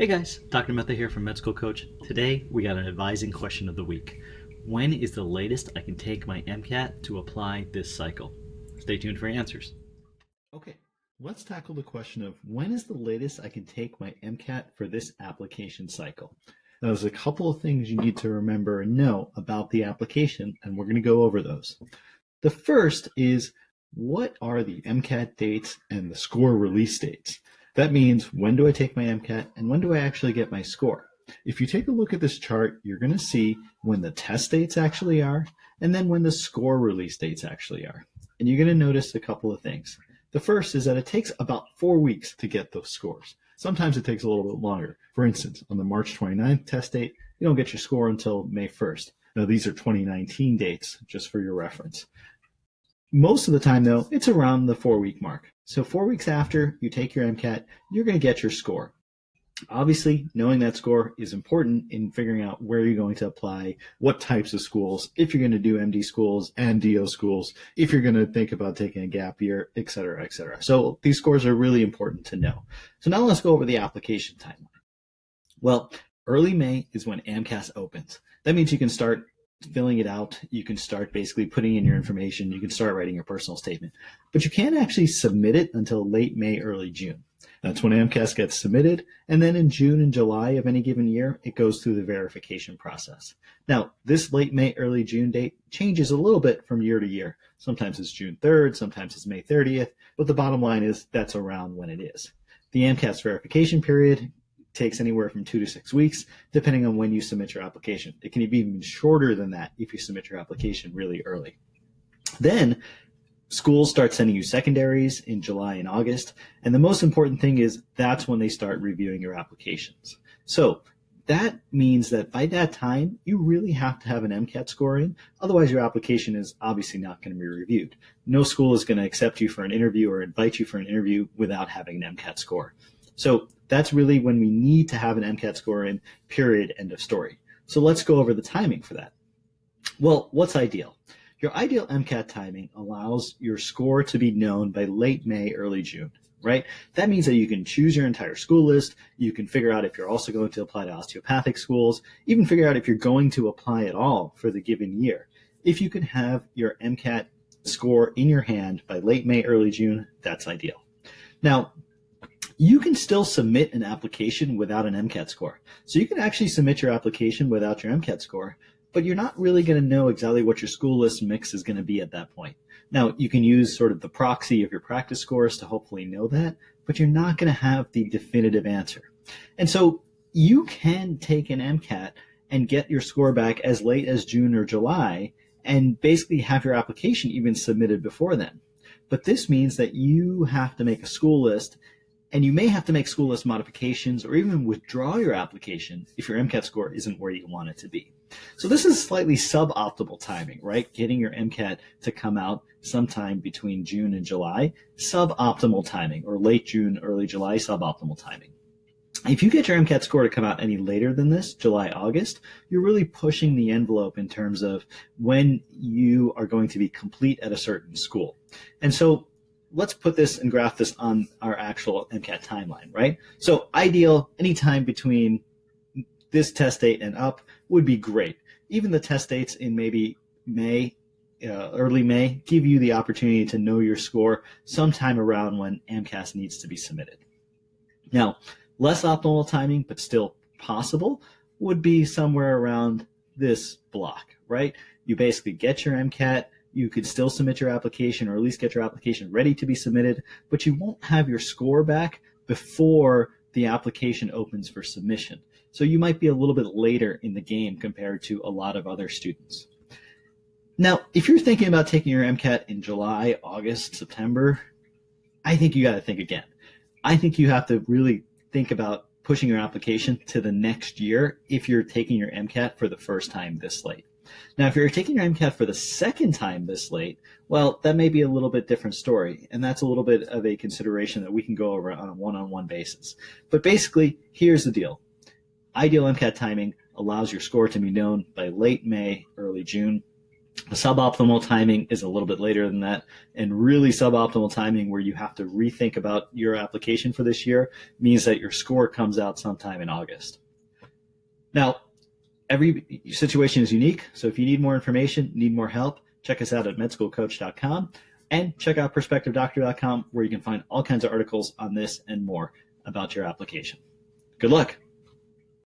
Hey guys, Dr. Mehta here from Med School Coach. Today we got an advising question of the week. When is the latest I can take my MCAT to apply this cycle? Stay tuned for answers. Okay, let's tackle the question of when is the latest I can take my MCAT for this application cycle? Now, there's a couple of things you need to remember and know about the application, and we're going to go over those. The first is what are the MCAT dates and the score release dates? That means when do I take my MCAT and when do I actually get my score? If you take a look at this chart, you're going to see when the test dates actually are and then when the score release dates actually are. And you're going to notice a couple of things. The first is that it takes about four weeks to get those scores. Sometimes it takes a little bit longer. For instance, on the March 29th test date, you don't get your score until May 1st. Now, these are 2019 dates, just for your reference. Most of the time, though, it's around the four week mark. So, four weeks after you take your MCAT, you're going to get your score. Obviously, knowing that score is important in figuring out where you're going to apply, what types of schools, if you're going to do MD schools and DO schools, if you're going to think about taking a gap year, et cetera, et cetera. So, these scores are really important to know. So, now let's go over the application timeline. Well, early May is when AMCAS opens. That means you can start filling it out. You can start basically putting in your information. You can start writing your personal statement, but you can't actually submit it until late May, early June. That's when AMCAS gets submitted. And then in June and July of any given year, it goes through the verification process. Now, this late May, early June date changes a little bit from year to year. Sometimes it's June 3rd, sometimes it's May 30th, but the bottom line is that's around when it is. The AMCAS verification period takes anywhere from two to six weeks, depending on when you submit your application. It can be even shorter than that if you submit your application really early. Then schools start sending you secondaries in July and August. And the most important thing is that's when they start reviewing your applications. So that means that by that time, you really have to have an MCAT score in. Otherwise, your application is obviously not going to be reviewed. No school is going to accept you for an interview or invite you for an interview without having an MCAT score. So that's really when we need to have an MCAT score in, period, end of story. So let's go over the timing for that. Well, what's ideal? Your ideal MCAT timing allows your score to be known by late May, early June, right? That means that you can choose your entire school list. You can figure out if you're also going to apply to osteopathic schools, even figure out if you're going to apply at all for the given year. If you can have your MCAT score in your hand by late May, early June, that's ideal. Now, you can still submit an application without an MCAT score. So you can actually submit your application without your MCAT score, but you're not really going to know exactly what your school list mix is going to be at that point. Now, you can use sort of the proxy of your practice scores to hopefully know that, but you're not going to have the definitive answer. And so you can take an MCAT and get your score back as late as June or July and basically have your application even submitted before then. But this means that you have to make a school list and you may have to make school list modifications or even withdraw your application if your MCAT score isn't where you want it to be. So this is slightly suboptimal timing, right? Getting your MCAT to come out sometime between June and July, suboptimal timing, or late June, early July, suboptimal timing. If you get your MCAT score to come out any later than this, July, August, you're really pushing the envelope in terms of when you are going to be complete at a certain school. And so let's put this and graph this on our actual MCAT timeline, right? So ideal, anytime between this test date and up would be great. Even the test dates in maybe May, uh, early May, give you the opportunity to know your score sometime around when AMCAS needs to be submitted. Now, less optimal timing, but still possible, would be somewhere around this block, right? You basically get your MCAT, you could still submit your application or at least get your application ready to be submitted, but you won't have your score back before the application opens for submission. So you might be a little bit later in the game compared to a lot of other students. Now, if you're thinking about taking your MCAT in July, August, September, I think you got to think again. I think you have to really think about pushing your application to the next year if you're taking your MCAT for the first time this late. Now, if you're taking your MCAT for the second time this late, well, that may be a little bit different story. And that's a little bit of a consideration that we can go over on a one on one basis. But basically, here's the deal ideal MCAT timing allows your score to be known by late May, early June. suboptimal timing is a little bit later than that. And really suboptimal timing where you have to rethink about your application for this year means that your score comes out sometime in August. Now, every situation is unique. So if you need more information, need more help, check us out at medschoolcoach.com and check out prospectivedoctor.com where you can find all kinds of articles on this and more about your application. Good luck.